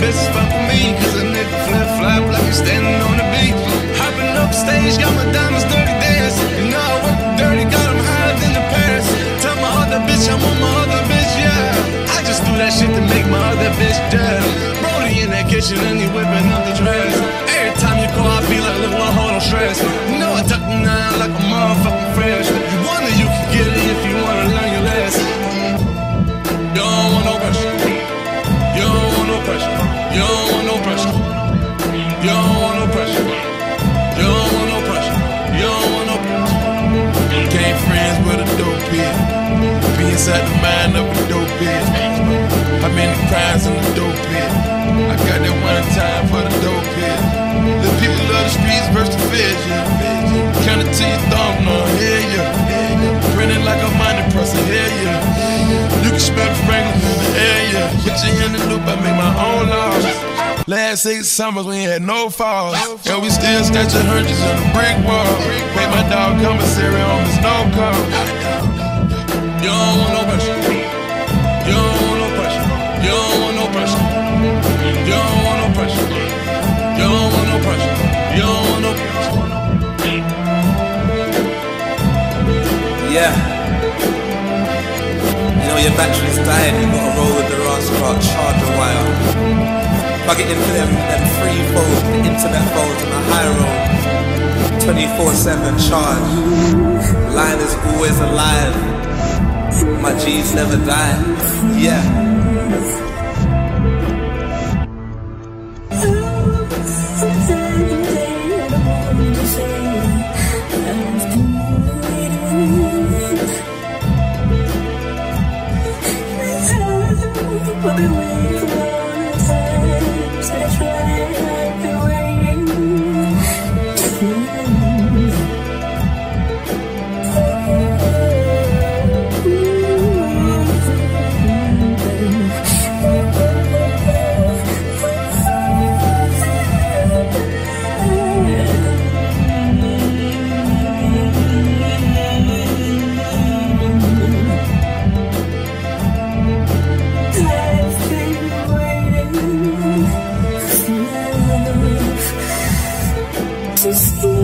Best spot for me, cause I never flip flop like I'm standing on the beat. Hopping up stage, got my diamonds dirty dancing. You know I work dirty, got them higher than the Paris. Tell my other bitch I want my other bitch, yeah. I just do that shit to make my other bitch dead. Brody in that kitchen and he whipping up the dress. Every time you call, I be like, little one hold on stress. You know I tuck the nine like a motherfucking fresh. You wonder you can get it if you wanna learn your lesson. Yo. inside the mind of a dope bitch. How many crimes in the dope pit? I got that one time for the dope pit. The people of the streets versus the feds, yeah. Counting to your thumb, no, hell yeah. Grinning like a money person, hell yeah. You can smell the fragrance in the air, yeah. Put hand in the loop, I make my own laws. Last six summers, we had no falls. And we still scratching hundreds on the brick wall. Made my dog commissary on the snow cone. You don't want no pressure. You don't want no pressure. You don't want no pressure. You don't want no pressure. You don't want no pressure. Yeah. You know your battery's dying. You gotta roll with the Raspberry a while. Plug it into them, them free phones, the internet phones on the high road. 24-7 charge. Line is always alive my G's never die. Yeah. I've been waiting for I. is